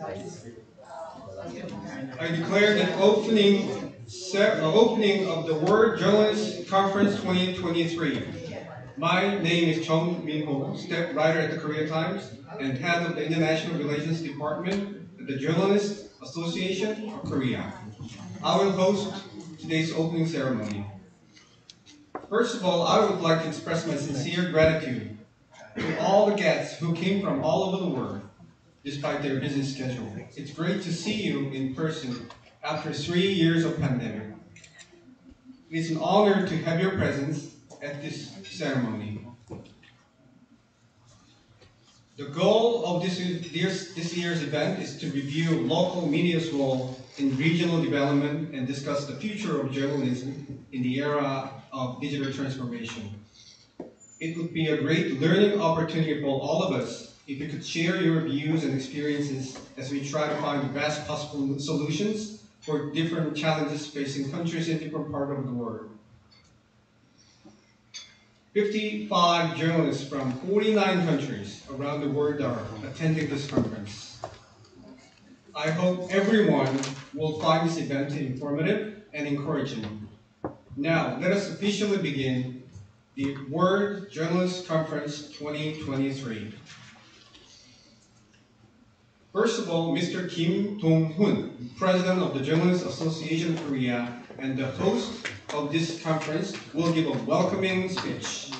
I declare the opening, se- uh, opening of the World Journalist Conference 2023. My name is Chung Min Ho, staff writer at the Korea Times and head of the International Relations Department at the Journalist Association of Korea. I will host today's opening ceremony. First of all, I would like to express my sincere gratitude to all the guests who came from all over the world despite their busy schedule. It's great to see you in person after three years of pandemic. It is an honor to have your presence at this ceremony. The goal of this, year's- this year's event is to review local media's role in regional development and discuss the future of journalism in the era of digital transformation. It would be a great learning opportunity for all of us if you could share your views and experiences as we try to find the best possible solutions for different challenges facing countries in different parts of the world. 55 journalists from 49 countries around the world are attending this conference. I hope everyone will find this event informative and encouraging. Now, let us officially begin the World Journalist Conference 2023. First of all, Mr. Kim Dong-hun, President of the Journalists Association of Korea and the host of this conference, will give a welcoming speech.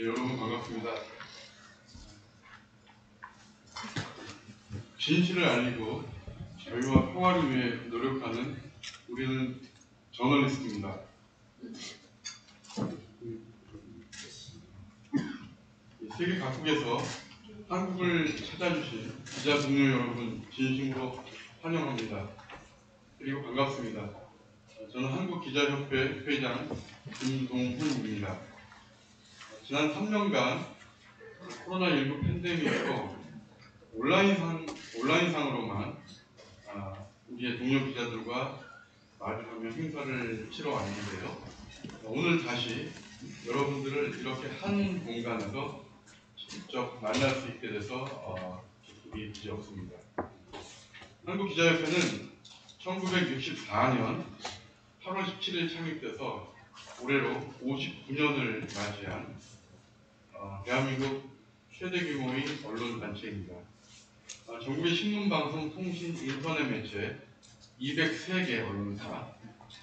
네, 여러분 반갑습니다. 진실을 알리고 자유와 평화를 위해 노력하는 우리는 저널리스트입니다. 이 세계 각국에서 한국을 찾아주신 기자 동료 여러분 진심으로 환영합니다. 그리고 반갑습니다. 저는 한국기자협회 회장 김동훈입니다. 지난 3년간 코로나19 팬데믹으로 온라인상, 온라인상으로만 아, 우리의 동료 기자들과 마주하며 행사를 치러 왔는데요. 오늘 다시 여러분들을 이렇게 한 공간에서 직접 만날 수 있게 돼서 어, 기쁘기 지없습니다. 한국기자협회는 1964년 8월 17일 창립돼서 올해로 59년을 맞이한 어, 대한민국 최대 규모의 언론 단체입니다. 어, 전국의 신문, 방송, 통신, 인터넷 매체 203개 언론사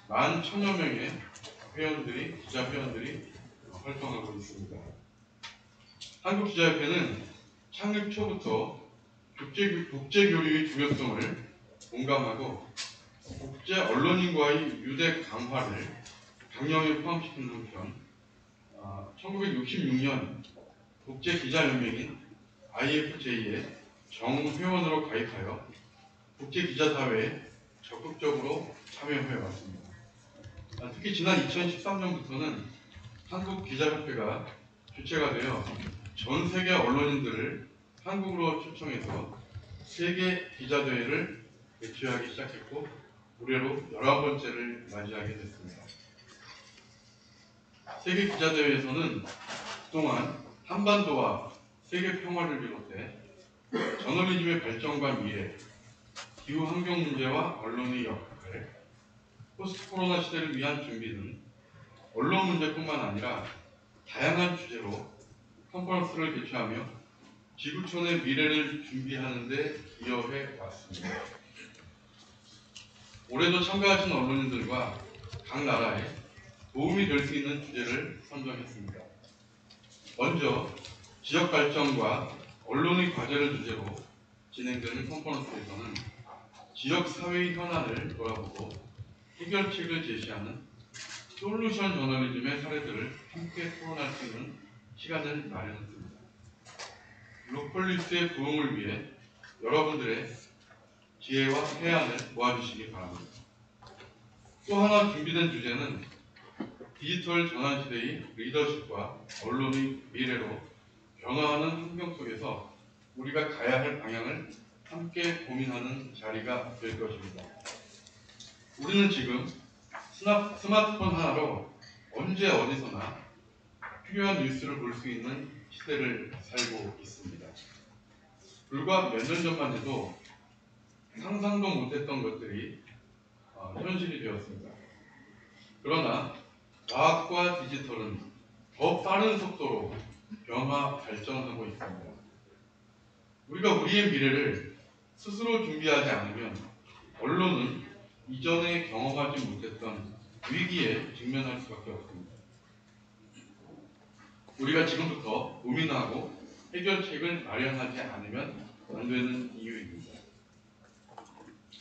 11,000여 명의 회원들이 기자 회원들이 어, 활동하고 있습니다. 한국기자협회는 창립 초부터 국제, 국제교류의 중요성을 공감하고 국제 언론인과의 유대 강화를 강령에 포함시키는 한편 어, 1966년 국제기자연맹인 IFJ에 정회원으로 가입하여 국제기자사회에 적극적으로 참여해 왔습니다. 아, 특히 지난 2013년부터는 한국기자협회가 주체가 되어 전 세계 언론인들을 한국으로 초청해서 세계 기자대회를 개최하기 시작했고 올해로 11번째를 맞이하게 됐습니다. 세계 기자대회에서는 그동안 한반도와 세계 평화를 비롯해 저널리즘의 발전과 미래, 기후 환경 문제와 언론의 역할, 포스트 코로나 시대를 위한 준비 등 언론 문제뿐만 아니라 다양한 주제로 컨퍼런스를 개최하며 지구촌의 미래를 준비하는 데 기여해 왔습니다. 올해도 참가하신 언론인들과 각 나라에 도움이 될 수 있는 주제를 선정했습니다. 먼저 지역 발전과 언론의 과제를 주제로 진행되는 컨퍼런스에서는 지역 사회의 현안을 돌아보고 해결책을 제시하는 솔루션 저널리즘의 사례들을 함께 토론할 수 있는 시간을 마련했습니다. 로컬리스의 부흥을 위해 여러분들의 지혜와 해안을 모아주시기 바랍니다. 또 하나 준비된 주제는 디지털 전환 시대의 리더십과 언론의 미래로 변화하는 환경 속에서 우리가 가야 할 방향을 함께 고민하는 자리가 될 것입니다. 우리는 지금 스마트폰 하나로 언제 어디서나 필요한 뉴스를 볼 수 있는 시대를 살고 있습니다. 불과 몇 년 전만 해도 상상도 못했던 것들이 어, 현실이 되었습니다. 그러나 과학과 디지털은 더 빠른 속도로 변화 발전하고 있습니다. 우리가 우리의 미래를 스스로 준비하지 않으면 언론은 이전에 경험하지 못했던 위기에 직면할 수밖에 없습니다. 우리가 지금부터 고민하고 해결책을 마련하지 않으면 안 되는 이유입니다.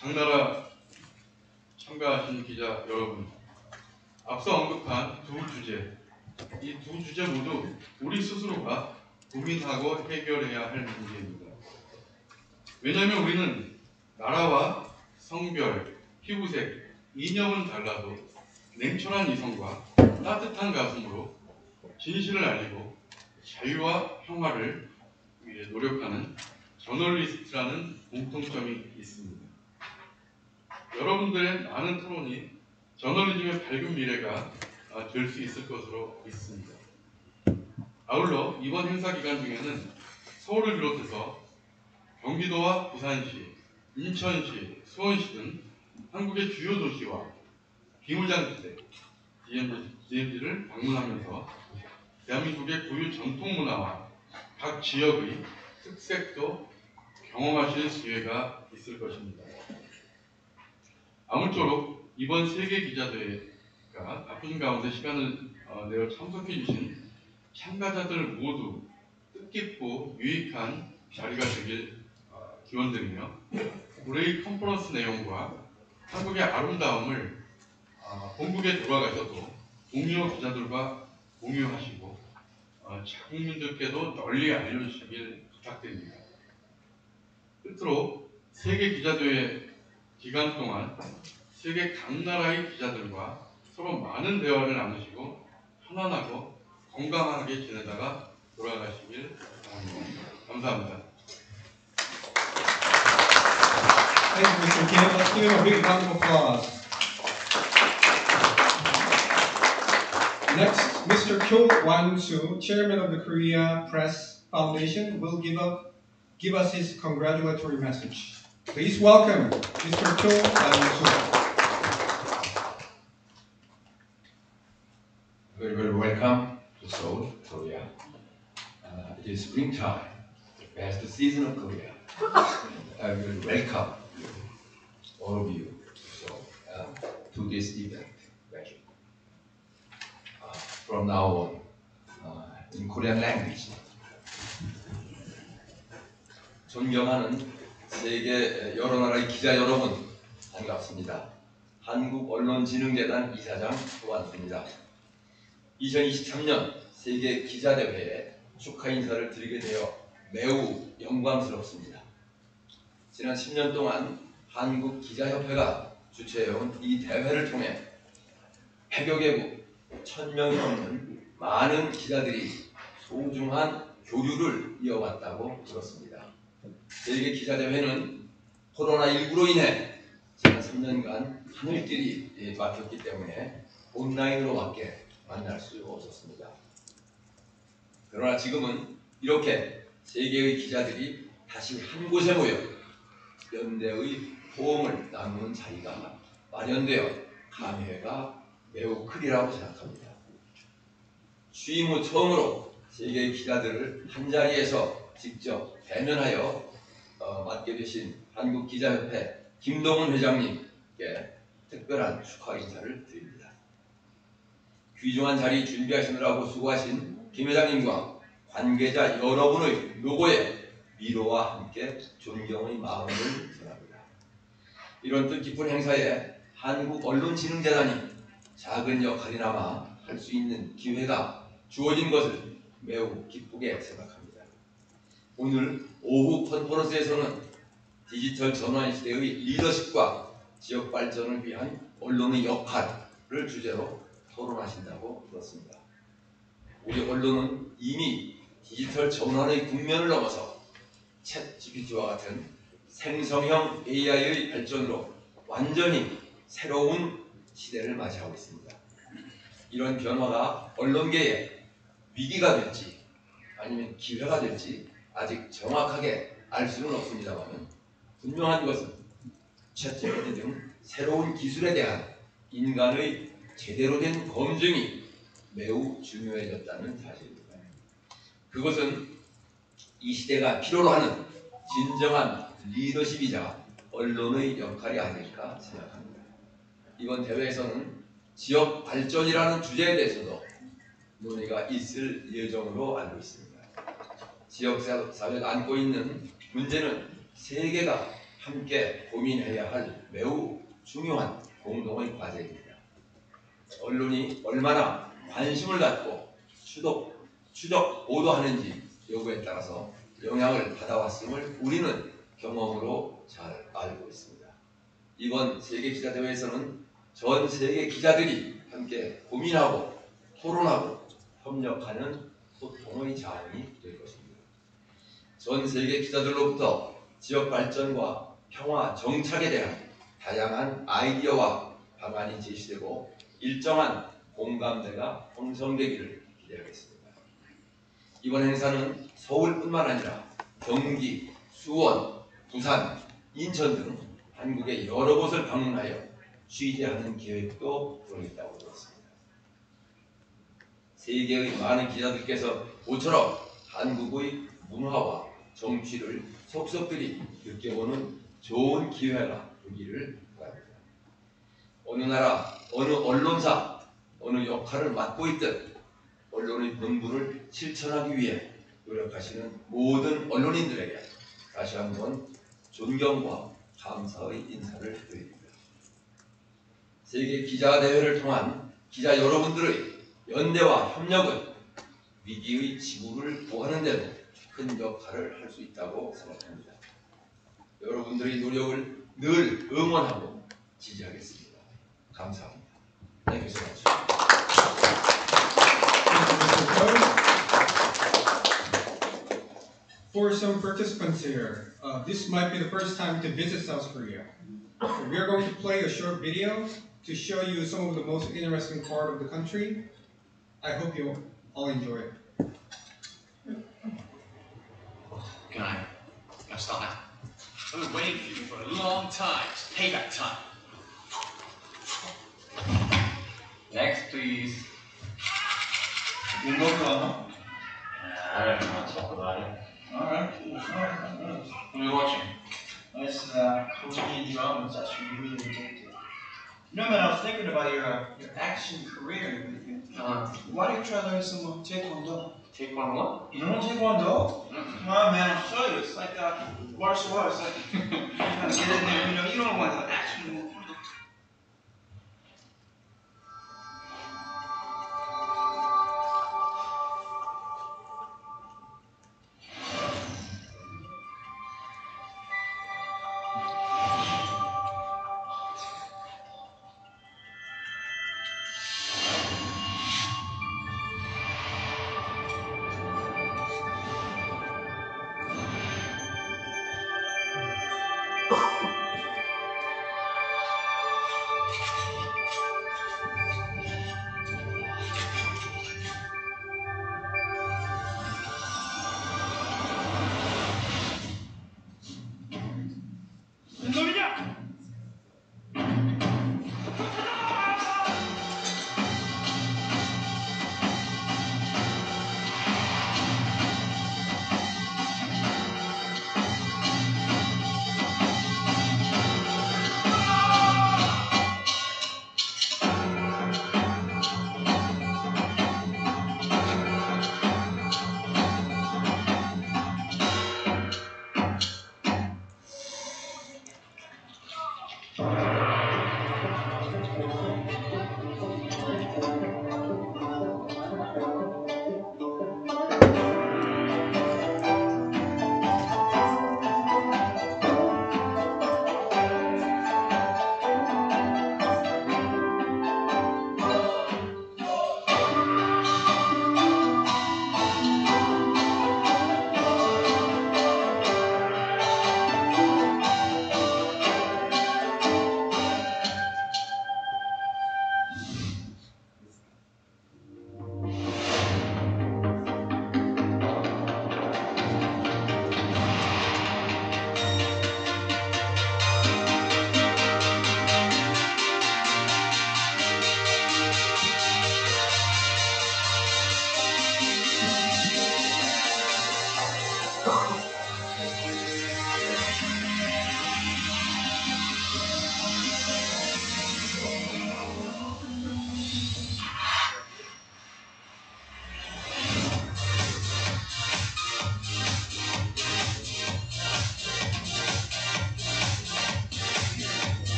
각 나라 참가하신 기자 여러분, 앞서 언급한 두 주제, 이 두 주제 모두 우리 스스로가 고민하고 해결해야 할 문제입니다. 왜냐하면 우리는 나라와 성별, 피부색, 이념은 달라도 냉철한 이성과 따뜻한 가슴으로 진실을 알리고 자유와 평화를 위해 노력하는 저널리스트라는 공통점이 있습니다. 여러분들의 많은 토론이 저널리즘의 밝은 미래가 될 수 있을 것으로 믿습니다. 아울러 이번 행사 기간 중에는 서울을 비롯해서 경기도와 부산시, 인천시, 수원시 등 한국의 주요 도시와 비무장지대, DMZ를 방문하면서 대한민국의 고유 전통 문화와 각 지역의 특색도 경험하실 기회가 있을 것입니다. 아무쪼록 이번 세계 기자대회가 바쁜 가운데 시간을 어, 내어 참석해 주신 참가자들 모두 뜻깊고 유익한 자리가 되길 어, 기원드리며 올해의 컨퍼런스 내용과 한국의 아름다움을 어, 본국에 돌아가셔도 동료 기자들과 공유하시고 어, 자국민들께도 널리 알려주시길 부탁드립니다. 끝으로 세계 기자대회 기간 동안 세계 각 나라의 기자들과 서로 많은 대화를 나누시고 편안하고 건강하게 지내다가 돌아가시길 바랍니다. 감사합니다. Thank you, Mr. Kim. Let's give him a big round of applause. Next, Mr. Kyo Wan-soo, Chairman of the Korea Press Foundation, will give up, give us his congratulatory message. Please welcome Mr. Kyo Wan-soo. Welcome to Seoul, Korea. Uh, it is springtime, the best season of Korea. I will welcome you, all of you, so, uh, to this event. Uh, from now on, uh, in Korean language. 존경하는 세계 여러 나라의 기자 여러분, 반갑습니다. 한국언론진흥재단 이사장 조한수입니다. 2023년 세계 기자대회에 축하 인사를 드리게 되어 매우 영광스럽습니다. 지난 10년 동안 한국기자협회가 주최해온 이 대회를 통해 100여 개국 1000명이 넘는 많은 기자들이 소중한 교류를 이어왔다고 들었습니다. 세계 기자대회는 코로나19로 인해 지난 3년간 하늘길이 막혔기 때문에 온라인으로 밖에 만날 수 없었습니다. 그러나 지금은 이렇게 세계의 기자들이 다시 한 곳에 모여 연대의 호응을 나누는 자리가 마련되어 감회가 매우 크리라고 생각합니다. 취임 후 처음으로 세계의 기자들을 한 자리에서 직접 대면하여 어, 맡게 되신 한국기자협회 김동훈 회장님께 특별한 축하 인사를 드립니다. 귀중한 자리 준비하시느라고 수고하신 김 회장님과 관계자 여러분의 노고에 위로와 함께 존경의 마음을 전합니다. 이런 뜻깊은 행사에 한국언론진흥재단이 작은 역할이나마 할 수 있는 기회가 주어진 것을 매우 기쁘게 생각합니다. 오늘 오후 컨퍼런스에서는 디지털 전환 시대의 리더십과 지역 발전을 위한 언론의 역할을 주제로 토론하신다고 들었습니다. 우리 언론은 이미 디지털 전환의 국면을 넘어서 챗 GPT와 같은 생성형 AI의 발전으로 완전히 새로운 시대를 맞이하고 있습니다. 이런 변화가 언론계에 위기가 될지 아니면 기회가 될지 아직 정확하게 알 수는 없습니다만 분명한 것은 챗GPT 등 새로운 기술에 대한 인간의 제대로 된 검증이 매우 중요해졌다는 사실입니다. 그것은 이 시대가 필요로 하는 진정한 리더십이자 언론의 역할이 아닐까 생각합니다. 이번 대회에서는 지역 발전이라는 주제에 대해서도 논의가 있을 예정으로 알고 있습니다. 지역 사회가 안고 있는 문제는 세계가 함께 고민해야 할 매우 중요한 공동의 과제입니다. 언론이 얼마나 관심을 갖고 추적, 추적 보도하는지 요구에 따라서 영향을 받아왔음을 우리는 경험으로 잘 알고 있습니다. 이번 세계 기자 대회에서는 전 세계 기자들이 함께 고민하고 토론하고 협력하는 소통의 장이 될 것입니다. 전 세계 기자들로부터 지역 발전과 평화 정착에 대한 다양한 아이디어와 방안이 제시되고 일정한 공감대가 형성되기를 기대하겠습니다. 이번 행사는 서울뿐만 아니라 경기, 수원, 부산, 인천 등 한국의 여러 곳을 방문하여 취재하는 계획도 들어있다고 들었습니다. 세계의 많은 기자들께서 모처럼 한국의 문화와 정치를 속속들이 느껴보는 좋은 기회가 되기를. 어느 나라, 어느 언론사, 어느 역할을 맡고 있든 언론의 본분을 실천하기 위해 노력하시는 모든 언론인들에게 다시 한번 존경과 감사의 인사를 드립니다. 세계 기자 대회를 통한 기자 여러분들의 연대와 협력은 위기의 지구를 구하는 데도 큰 역할을 할 수 있다고 생각합니다. 여러분들의 노력을 늘 응원하고 지지하겠습니다. 감사합니다. Thank you so much. For some participants here, uh, this might be the first time to visit South Korea. So we are going to play a short video to show you some of the most interesting part of the country. I hope you all enjoy it. Can I? Can I start now? I've been waiting for you for a long time. It's payback time. Next, please. You know drama? I don't want to talk about it. Alright, cool. Alright. What are we watching? Nice uh, Korean dramas. Actually, really addictive. You know, man, I was thinking about your uh, your action career. Uh, Why don't you try learning some uh, taekwondo? take one what? You know taekwondo? Mm-mm. Come on, man, I'll show you. It's like uh, martial arts. Like you gotta get in there. You know, you don't want the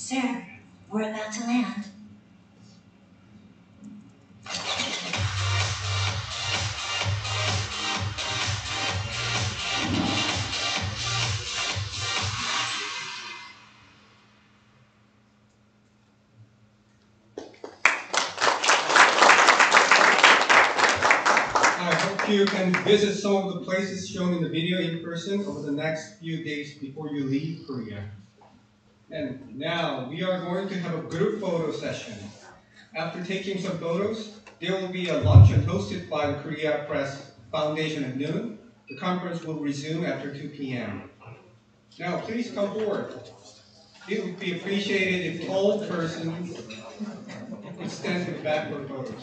Sir, we're about to land. you can visit some of the places shown in the video in person over the next few days before you leave Korea. And now we are going to have a group photo session. After taking some photos, there will be a luncheon hosted by the Korea Press Foundation at noon. The conference will resume after 2 p.m. Now, please come forward. It would be appreciated if all persons would stand in the back for photos.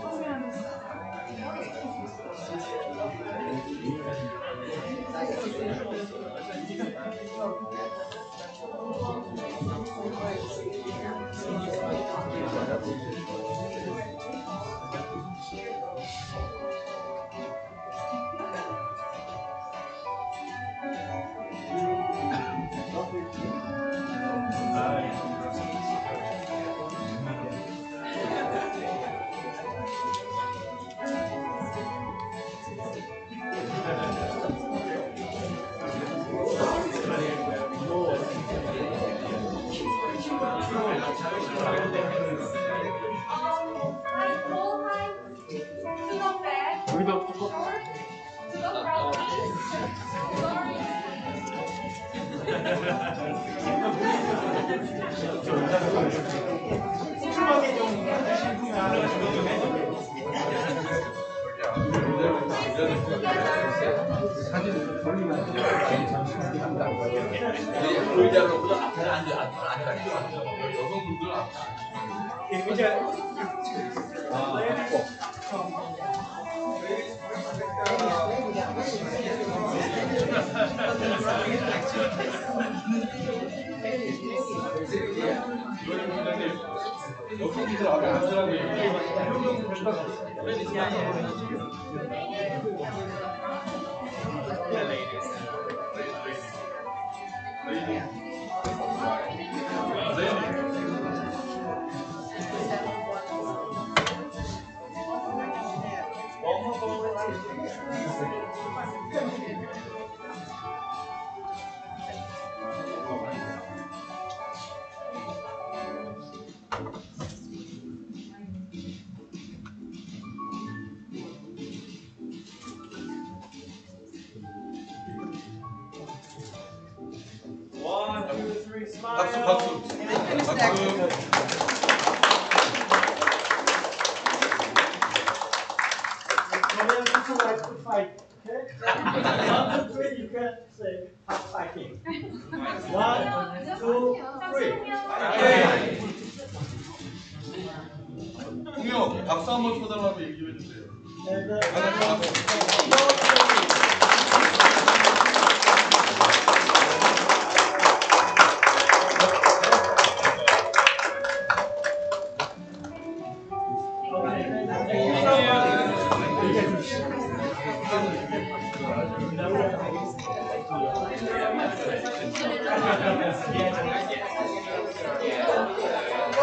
bag. Short. Sugar brown. Sorry. 여성분들 앞 여성분들 앞에 앉으라 고얘 Obrigado.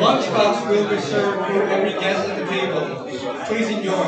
Lunchbox will be served for every guest at the table. Please enjoy.